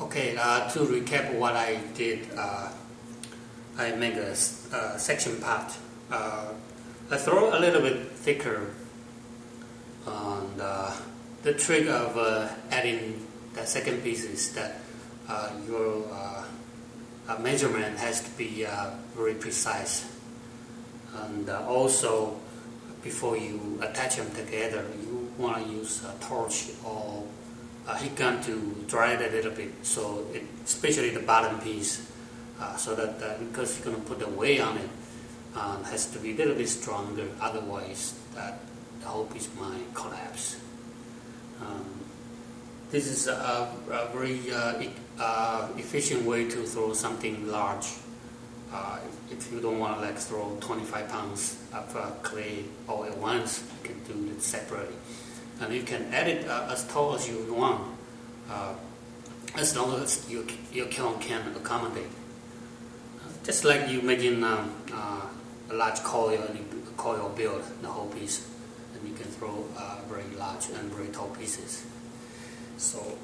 Okay, uh, to recap what I did, uh, I make a, uh, section pot. Uh, I throw a little bit thicker on the, the trick of uh, adding the second piece is that your measurement has to be very precise. And also, before you attach them together, you want to use a torch or a heat gun to dry it a little bit, so it, especially the bottom piece, uh, so that uh, because you're going to put the weight on it, um, has to be a little bit stronger. Otherwise, that the whole piece might collapse. Um, this is a, a very uh, e- uh, efficient way to throw something large. Uh, if you don't want to like throw 25 pounds of uh, clay all at once, you can do it separately and you can edit uh, as tall as you want, uh, as long as you, your kiln can accommodate. Uh, just like you making um, uh, a large coil and you coil build the whole piece, and you can throw uh, very large and very tall pieces. So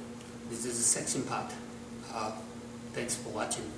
this is the section pot. Thanks for watching.